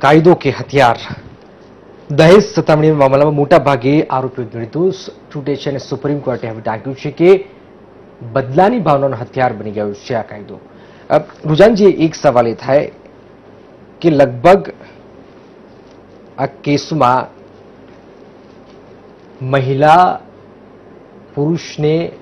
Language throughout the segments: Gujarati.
કાયદો કે હથિયાર. દહેજ સતામણી મામલામાં મોટા ભાગે આરોપીઓ નિર્દોષ છૂટે છે અને સુપ્રીમ કોર્ટે હવે ટાંક્યું છે કે બદલાની ભાવનાનો હથિયાર બની ગયો છે આ કાયદો. રૂજાનજી એક સવાલ એ થાય કે લગભગ આ કેસમાં મહિલા પુરુષને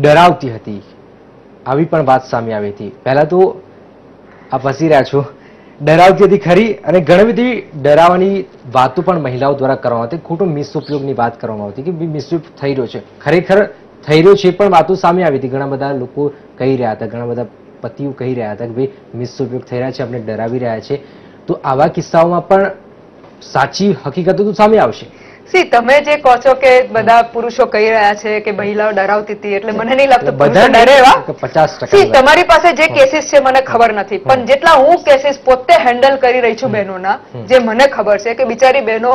ડરાવતી હતી. આવી પણ વાત સામે આવી હતી. પહેલા તો આપ હસી રહ્યા છો. ડરાવતી હતી ખરી અને ઘણી બધી ડરાવવાની વાતો પણ મહિલાઓ દ્વારા કરવામાં આવતી. ખોટો મિસઉપયોગની વાત કરવામાં આવતી કે મિસયુઝ થઈ રહ્યો છે. ખરેખર થઈ રહ્યો છે પણ વાતો સામે આવી હતી. ઘણા બધા લોકો કહી રહ્યા હતા, ઘણા બધા પતિઓ કહી રહ્યા હતા કે ભાઈ મિસઉપયોગ થઈ રહ્યા છે અમને ડરાવી રહ્યા છે. તો આવા કિસ્સાઓમાં પણ સાચી હકીકતો તો સામે આવશે. સી તમે જે કહો છો કે બધા પુરુષો કહી રહ્યા છે કે મહિલાઓ ડરાવતી હતી એટલે મને નહીં લાગતું બધા ડરે એવા? પચાસ સી તમારી પાસે જે કેસીસ છે મને ખબર નથી પણ જેટલા હું કેસીસ પોતે હેન્ડલ કરી રહી છું બહેનોના જે મને ખબર છે કે બિચારી બહેનો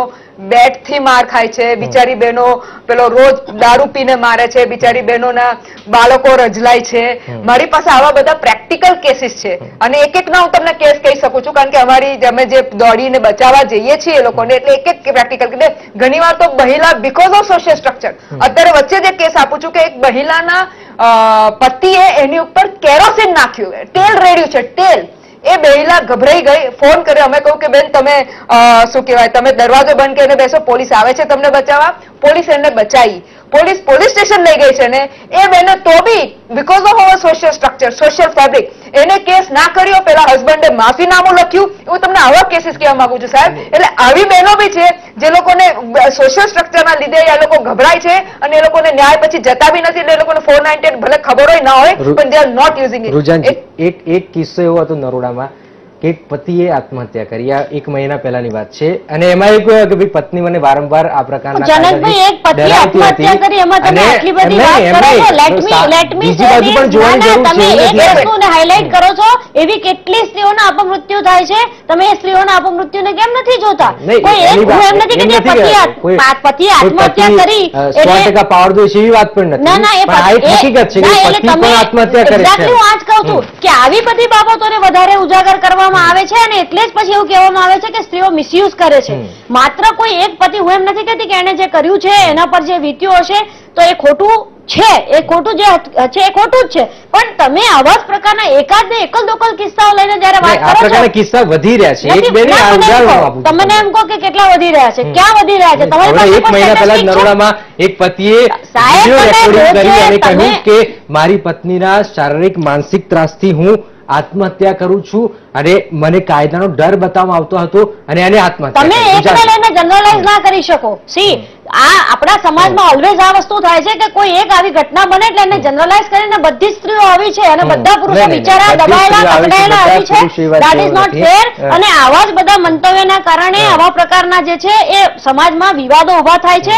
બેટથી માર ખાય છે બિચારી બહેનો પેલો રોજ દારૂ પીને મારે છે બિચારી બહેનોના બાળકો રજલાય છે. મારી પાસે આવા બધા પ્રેક્ટિકલ કેસીસ છે. અને એક એક ના હું તમને કેસ કહી શકું છું કારણ કે અમારી અમે જે દોડીને બચાવવા જઈએ છીએ એ લોકોને એટલે એક એક પ્રેક્ટિકલ એટલે ઘણી વાર તો મહિલા બીકોઝ ઓફ સોશિયલ સ્ટ્રક્ચર અત્યારે વચ્ચે જે કેસ આપું છું કે એક મહિલાના પતિએ એની ઉપર કેરોસીન નાખ્યું તેલ રેડ્યું છે તેલ. એ મહિલા ગભરાઈ ગઈ ફોન કર્યો. અમે કહ્યું કે બેન તમે શું કહેવાય તમે દરવાજો બંધ કરીને બેસો પોલીસ આવે છે તમને બચાવવા. પોલીસ એને બચાવી. પોલીસ પોલીસ સ્ટેશન લઈ ગઈ છે ને એ બેને તો બી because of our social structure social fabric એને કેસ ના કર્યો પેલા હસબન્ડે માફીનામું લખ્યું. હું તમને આવા કેસીસ કહેવા માંગુ છું સાહેબ. એટલે આવી બહેનો બી છે જે લોકોને સોશિયલ સ્ટ્રક્ચરના લીધે એ લોકો ગભરાય છે અને એ લોકોને ન્યાય પછી જતા બી નથી એટલે એ લોકોને ફોર ભલે ખબર હોય ના હોય પણ દે આર નોટ યુઝિંગ એક એક કિસ્સો એવો હતો નરોડામાં. કે પતિએ આત્મહત્યા કરી. આ એક મહિના પહેલાની વાત છે. અને એમાં એવું કહ્યું કે ભાઈ પત્ની મને વારંવાર આ પ્રકારના બીજી બાજુ પણ જોવાની જરૂર છે. એવું નથી. વસ્તુને હાઇલાઇટ કરો છો. એવી કેટલી સ્ત્રીઓના અપમૃત્યુ થાય છે? તમે એ સ્ત્રીઓના અપમૃત્યુને કેમ નથી જોતા? કોઈ એક હું એમ નથી કે પતિએ કોઈ આત્મહત્યા કરી એટલે- ટકા પાવર દોષ એવી વાત પણ નથી. ના ના એ પણ આ એક એ- હકીકત છે કે પતિ પણ આત્મહત્યા કરે છે. હું આ જ કહું છું કે આવી બધી બાબતોને વધારે ઉજાગર કરવામાં આવે છે અને એટલે જ પછી એવું કહેવામાં આવે છે કે સ્ત્રીઓ મિસયુઝ કરે છે. માત્ર કોઈ એક પતિ હું એમ નથી કહેતી કે એને જે કર્યું છે એના પર જે વીત્યું હશે તો એ ખોટું છે. એ ખોટું જે છે એ ખોટું જ છે. પણ તમે આવા જ પ્રકારના એકાદ ને એકલ દોકલ કિસ્સાઓ લઈને જયારે વાત કરો છો. કિસ્સા વધી રહ્યા છે. એક બે ના, એમ કહો, કે કેટલા વધી રહ્યા છે. ક્યાં વધી રહ્યા છે? તમારી પાસે એક મહિના પહેલા? નરોડામાં એક પતિએ સાહેબ, રેકોર્ડિંગ કરી અને કહ્યું કે મારી પત્નીના શારીરિક માનસિક ત્રાસથી હું આત્મહત્યા કરું છું અને મને કાયદાનો ડર બતાવવામાં આવતો હતો અને એને આત્મહત્યા તમે. એકને લઈને જનરલાઇઝ ના કરી શકો. સી આ આપણા સમાજમાં ઓલવેઝ આ વસ્તુ થાય છે કે કોઈ એક આવી ઘટના બને એટલે એને જનરલાઇઝ કરીને બધી સ્ત્રીઓ આવી છે અને બધા પુરુષો બિચારા દબાયેલા સ્ત્રીઓ આવી છે, પકડાયેલા આવી છે. દેટ ઇઝ નોટ ફેર અને આવા જ બધા મંતવ્યના કારણે આવા પ્રકારના જે છે એ સમાજમાં વિવાદો ઊભા થાય છે.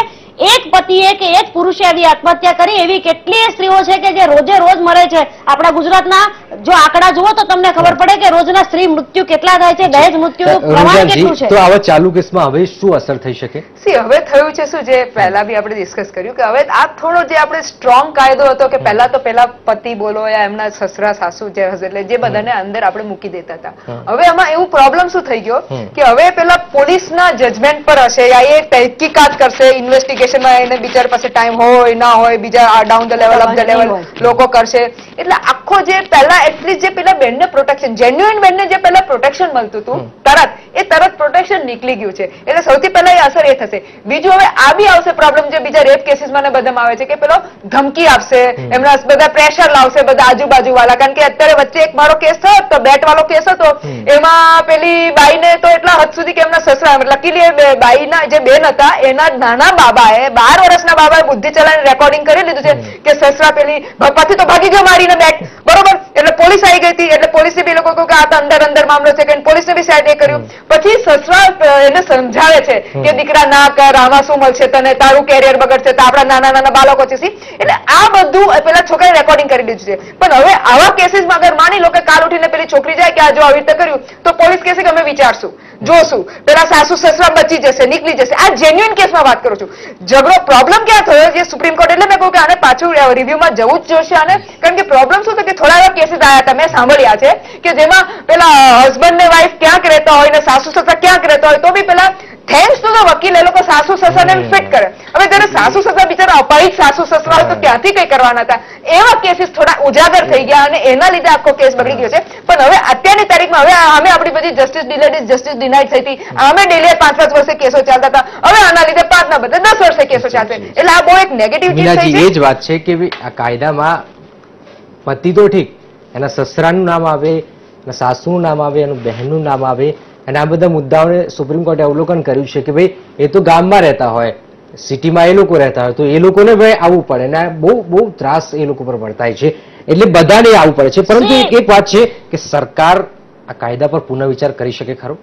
એક પતિએ કે એક પુરુષે આવી આત્મહત્યા કરી એવી કેટલીય સ્ત્રીઓ છે કે જે રોજે રોજ મરે છે. આપણા ગુજરાતના જો આંકડા જુઓ તો તમને ખબર પડે કે રોજના સ્ત્રી મૃત્યુ કેટલા થાય છે દહેજ મૃત્યુ પ્રમાણ કેટલું છે? તો આવા ચાલુ કેસમાં હવે શું અસર થઈ શકે? સી હવે થયું છે શું? જે પહેલા બી આપણે ડિસ્કસ કર્યું કે હવે આ થોડો જે આપણે સ્ટ્રોંગ કાયદો હતો કે પહેલા તો પેલા પતિ બોલો યા એમના સસરા સાસુ જે હશે એટલે જે બધાને અંદર આપણે મૂકી દેતા હતા. હવે આમાં એવું પ્રોબ્લેમ શું થઈ ગયો કે હવે પેલા પોલીસના જજમેન્ટ પર હશે યા એ તહેકીકાત કરશે ઇન્વેસ્ટિગેશનમાં એને બિચાર પાસે ટાઈમ હોય ના હોય બીજા down the level up the level લોકો કરશે. એટલે આખો જે પહેલા એટલીસ્ટ જે પેલા બેનને પ્રોટેક્શન જેન્યુઅન બેનને જે પહેલા પ્રોટેક્શન મળતું હતું તરત એ તરત પ્રોટેક્શન નીકળી ગયું છે. એટલે સૌથી પહેલા એ અસર એ થશે. બીજું હવે આ બી આવશે પ્રોબ્લેમ જે બીજા રેપ કેસીસમાં ને બધામાં આવે છે કે પેલો ધમકી આપશે એમના બધા પ્રેશર લાવશે બધા આજુબાજુ વાળા કારણ કે અત્યારે વચ્ચે એક મારો કેસ થયો તો બેટ વાળો કેસ હતો. એમાં પેલી બાઈને તો એટલા હદ સુધી કે એમના સસરા લકીલી બાઈના જે બેન હતા એના નાના બાબાએ બાર વર્ષના બાબાએ બુદ્ધિ ચલાવીને રેકોર્ડિંગ કરી લીધું છે કે સસરા પેલી ભપાથી તો ભાગી ગયો મારીને બેટ બરોબર? એટલે પોલીસ આવી ગઈ હતી એટલે પોલીસે બી લોકો કહ્યું કે આ તો અંદર અંદર મામલો છે કે પોલીસે બી સાઈડ એ કર્યું. પછી સસરા એને સમજાવે છે કે દીકરા ના કર આમાં શું મળશે તને? તારું કેરિયર બગડશે તો આપણા નાના નાના બાળકો છે એટલે આ બધું પેલા છોકરાએ રેકોર્ડિંગ કરી દીધું છે. પણ હવે આવા કેસીસમાં અગર માની લો કે કાલ ઉઠીને પેલી છોકરી જાય કે આ જો આવી રીતે કર્યું તો પોલીસ કહેશે કે અમે વિચારશું જોશું. પેલા સાસુ સસરા બચી જશે નીકળી જશે. આ જેન્યુઇન કેસમાં વાત કરું છું. ઝઘડો પ્રોબ્લેમ ક્યાં થયો? જે સુપ્રીમ કોર્ટ એટલે મેં કહું કે આને પાછું રિવ્યુમાં જવું જ જોશે આને. કારણ કે પ્રોબ્લેમ શું છે કે થોડા એવા કેસીસ આયા તમે સાંભળ્યા છે કે જેમાં પેલા હસબન્ડ ને વાઈફ ક્યાંક રહેતા હોય ને સાસુ સસરા ક્યાંક રહેતા હોય તો બી પેલા થેન્ક્સ ટુ ધ વકીલ એ લોકો સાસુ સસરાને ફિટ કરે. હવે જયારે સાસુ સસરા બિચારા અપાહિત સાસુ સસરા હોય તો ત્યાંથી કઈ કરવાના હતા? એવા કેસીસ થોડા ઉજાગર થઈ ગયા અને એના લીધે આખો કેસ બગડી ગયો છે. પણ હવે અત્યારની તારીખમાં હવે અમે આપણી બધી જસ્ટિસ ડિલેડ જસ્ટિસ ડિનાઇડ થઈ હતી. અમે ડેલી પાંચ પાંચ વર્ષે કેસો ચાલતા હતા. હવે આના લીધે પાંચ ના બદલે દસ વર્ષે કેસો ચાલશે. એટલે આ બહુ એક નેગેટિવ ચીજ થઈ છે. એ જ વાત છે કે આ કાયદામાં પતિ તો ઠીક એના સસરાનું નામ આવે એના સાસુનું નામ આવે એનું બહેનનું નામ આવે. અને આ બધા મુદ્દાઓને સુપ્રીમ કોર્ટે અવલોકન કર્યું છે કે ભાઈ એ તો ગામમાં રહેતા હોય સિટીમાં એ લોકો રહેતા હોય તો એ લોકોને ભાઈ આવવું પડે. અને બહુ બહુ ત્રાસ એ લોકો પર વર્તાય છે. એટલે બધાને આવવું પડે છે. પરંતુ એક એક વાત છે કે સરકાર આ કાયદા પર પુનઃવિચાર કરી શકે ખરું?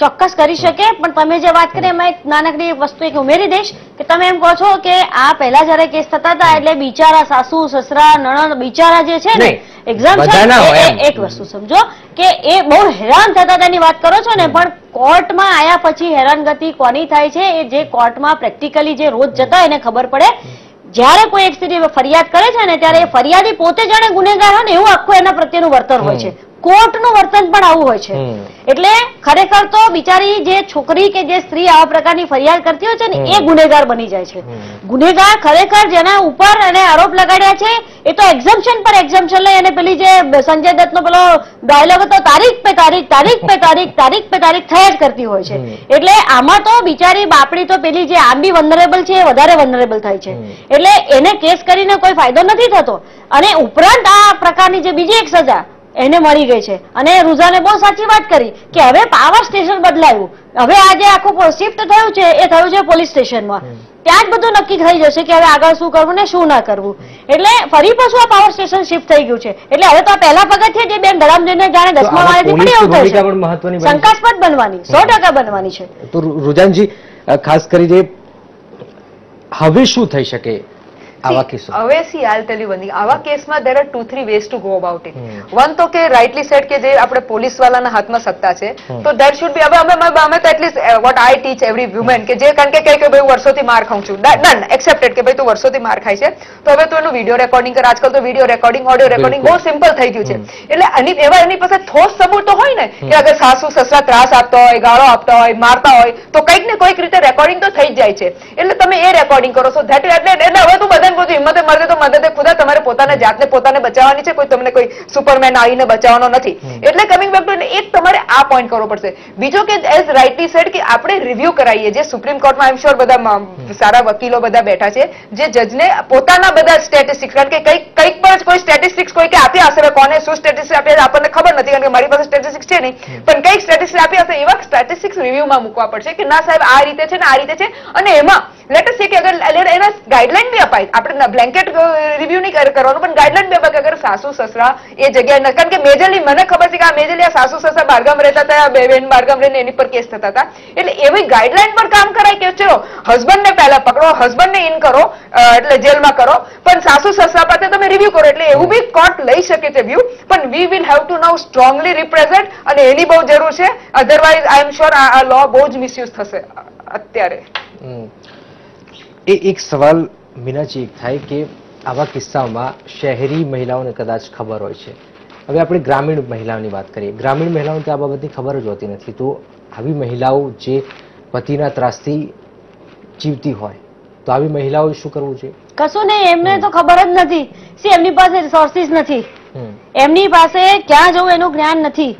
ચોક્કસ કરી શકે પણ તમે જે વાત કરી એમાં એક નાનકડી એક વસ્તુ એક ઉમેરી દઈશ કે તમે એમ કહો છો કે આ પહેલા જયારે કેસ થતા હતા એટલે બિચારા સાસુ સસરા નણંદ બિચારા જે છે ને એક્ઝામ. એક વસ્તુ સમજો કે એ બહુ હેરાન થતા તેની વાત કરો છો ને પણ કોર્ટમાં આયા પછી હેરાનગતિ કોની થાય છે એ જે કોર્ટમાં પ્રેક્ટિકલી જે રોજ જતા એને ખબર પડે. જ્યારે કોઈ એક સ્ત્રી ફરિયાદ કરે છે ને ત્યારે એ ફરિયાદી પોતે જાણે ગુનેગાર હોય ને એવું આખું એના પ્રત્યેનું વર્તન હોય છે. કોર્ટનું વર્તન પણ આવું હોય છે. એટલે ખરેખર તો બિચારી જે છોકરી કે જે સ્ત્રી આવા પ્રકારની ફરિયાદ કરતી હોય છે ને એ ગુનેગાર બની જાય છે. ગુનેગાર ખરેખર જેના ઉપર એને આરોપ લગાડ્યા છે એ તો એક્ઝમ્પશન પર એક્ઝમ્પશન લઈ અને પેલી જે સંજય દત્તનો પેલો ડાયલોગ હતો તારીખ પે તારીખ તારીખ પે તારીખ તારીખ પે તારીખ થયા જ કરતી હોય છે. એટલે આમાં તો બિચારી બાપડી તો પેલી જે આંબી વનરેબલ છે એ વધારે વનરેબલ થાય છે. એટલે એને કેસ કરીને કોઈ ફાયદો નથી થતો. અને ઉપરાંત આ પ્રકારની જે બીજી એક સજા એને મળી ગઈ છે. અને રૂઝાને બહુ સાચી વાત કરી કે હવે પાવર સ્ટેશન બદલાયું. હવે આજે આખું શિફ્ટ થયું છે એ થયું છે પોલીસ સ્ટેશનમાં ત્યાં જ બધું નક્કી થઈ જશે કે હવે આગળ શું કરવું ને શું ના કરવું. એટલે ફરી પાછું આ પાવર સ્ટેશન શિફ્ટ થઈ ગયું છે. એટલે હવે તો આ પહેલા પગથિયે જે બેન ધડામ જઈને જાણે દસમા વાળાથી એવું પણ બની છે. શંકાસ્પદ બનવાની સો ટકા બનવાની છે. તો રુજાનજી ખાસ કરીને હવે શું થઈ શકે? આવા કેસો. હવે સી આલ ટેલ યુ વન આવા કેસમાં there are two three ways to go about it one તો કે રાઇટલી સેટ કે જે આપણે પોલીસ વાળાના હાથમાં સત્તા છે તો દેટ શુડ બી હવે અમે અમે- તો at least what I teach every women કે જે કારણ કે કહે કે ભાઈ વર્ષોથી માર ખાઉં છું. ડન એક્સેપ્ટેડ કે ભાઈ તું વર્ષોથી માર ખાય છે. તો હવે તું એનું વીડિયો રેકોર્ડિંગ કર. આજકાલ તો વીડિયો રેકોર્ડિંગ ઓડિયો રેકોર્ડિંગ બહુ. સિમ્પલ થઈ ગયું છે. એટલે એની એવા એની પાસે ઠોસ સબૂત તો હોય ને કે અગર સાસુ સસરા ત્રાસ આપતા હોય ગાળો આપતા હોય મારતા હોય તો કંઈક ને કોઈક રીતે રેકોર્ડિંગ તો થઈ જ જાય છે. એટલે તમે એ રેકોર્ડિંગ કરો છો. ધેટ એટલે હવે તું બધાને કહું છું, હિંમતે તો મદદે ખુદા તમારે પોતાને જાતને પોતાને બચાવવાની છે કોઈ તમને કોઈ સુપરમેન આવીને બચાવવાનો નથી. એટલે કમિંગ બેક ટુ એક તમારે આ પોઈન્ટ કરવો પડશે. બીજો કે એઝ રાઇટલી સેડ કે આપણે રિવ્યુ કરાવીએ જે સુપ્રીમ કોર્ટમાં આઈમ શ્યોર બધા સારા વકીલો બધા બેઠા છે જે જજને પોતાના બધા સ્ટેટિસ્ટિક્સ કારણ કે કઈ કંઈક પણ કોઈ સ્ટેટિસ્ટિક્સ કોઈ કે આપ્યા હશે કોને શું સ્ટેટિસ્ટિક્સ આપ્યા આપણને ખબર નથી કારણ કે મારી પાસે સ્ટેટિસ્ટિક્સ છે નહીં. પણ કંઈક સ્ટેટિસ્ટિક્સ આપી હશે એવા સ્ટેટિસ્ટિક્સ રિવ્યુમાં મૂકવા પડશે કે ના સાહેબ આ રીતે છે ને આ રીતે છે. અને એમાં લેટ અસ સે કે અગર એના ગાઈડલાઈન બી અપાય, આપણે બ્લેન્કેટ રિવ્યુ નહીં કરવાનું, પણ ગાઈડલાઈન બી અપાય અગર સાસુ, સસરા એ જગ્યાએ ન- કારણ કે મેજરલી મને ખબર છે કે આ મેજરલી આ સાસુ, સસરા બારગામ રહેતા હતા, બે બેન બારગામ રહીને એની પર કેસ થતા હતા. એટલે એવી ગાઈડલાઈન પર કામ કરાય કે ચલો હસબન્ડ ને પહેલા પકડો હસબન્ડ ને ઇન કરો એટલે જેલમાં કરો, પણ સાસુ, સસરા પાસે તમે રિવ્યુ કરો, એટલે એવું બી કોર્ટ લઈ શકે છે વ્યૂ પણ we will have to now strongly represent અને એની બહુ જરૂર છે. અધરવાઇઝ આઈ એમ શ્યોર આ લો બહુ જ મિસયુઝ થશે અત્યારે. એ એક સવાલ મીનાજી એક થાય કે આવા કિસ્સામાં શહેરી મહિલાઓને કદાચ ખબર હોય છે. હવે આપણે ગ્રામીણ મહિલાઓની વાત કરીએ. ગ્રામીણ મહિલાઓને તો આ બાબતની ખબર જ હોતી નથી. તો આવી મહિલાઓ જે પતિના ત્રાસથી જીવતી હોય તો આવી મહિલાઓએ શું કરવું જોઈએ? કશું નહીં એમને તો ખબર જ નથી. સી એમની પાસે રિસોર્સિસ નથી. એમની પાસે ક્યાં જવું એનું જ્ઞાન નથી.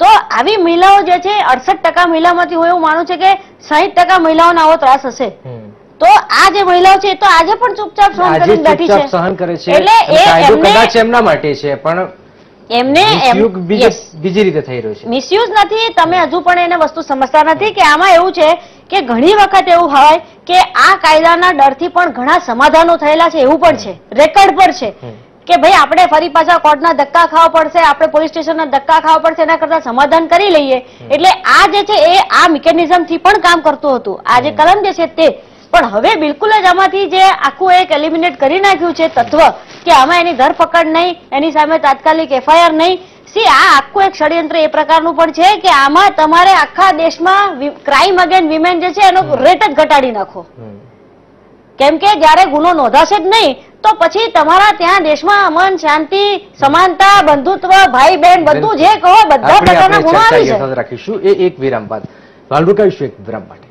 તો આવી મહિલાઓ જે છે અડસઠ ટકા મહિલામાંથી હું એવું માનું છે કે સાહીઠ ટકા મહિલાઓને આવો ત્રાસ હશે. તો આ જે મહિલાઓ છે તો આજે પણ ચૂપચાપ સહન કરીને બેઠી છે. સહન કરે છે એટલે એ કદાચ એમના માટે છે પણ એમને બીજે રીતે થઈ રહ્યો છે. મિસયુઝ નથી તમે હજુ પણ એને વસ્તુ સમજતા નથી કે આમાં એવું છે કે ઘણી વખત એવું હોય કે આ કાયદાના ડરથી પણ ઘણા સમાધાનો થયેલા છે એવું પણ છે. રેકર્ડ પર છે. કે ભાઈ આપણે ફરી પાછા કોર્ટના ધક્કા ખાવા પડશે આપણે પોલીસ સ્ટેશનના ધક્કા ખાવા પડશે એના કરતા સમાધાન કરી લઈએ. એટલે આ જે છે એ આ મિકેનિઝમથી પણ કામ કરતું હતું. આ જે કલમ જે છે તે પણ હવે બિલકુલ જ આમાંથી જે આખું એક એલિમિનેટ કરી નાખ્યું છે તત્વ કે આમાં એની ધરપકડ નહીં એની સામે તાત્કાલિક એફઆઈઆર નહીં સી આ આખું એક ષડયંત્ર એ પ્રકારનું પણ છે કે આમાં તમારે આખા દેશમાં ક્રાઇમ અગેન વિમેન જે છે એનો રેટ જ ઘટાડી નાખો. કેમ કે જ્યારે ગુનો નોંધાશે જ નહીં તો પછી તમારા ત્યાં દેશમાં અમન શાંતિ સમાનતા બંધુત્વ ભાઈ બહેન બધું જે કહો બધા પ્રકારના ગુણો આવી છે રાખીશું. એ એક વિરામ બાદ. રોકાઈશું એક વિરામ માટે?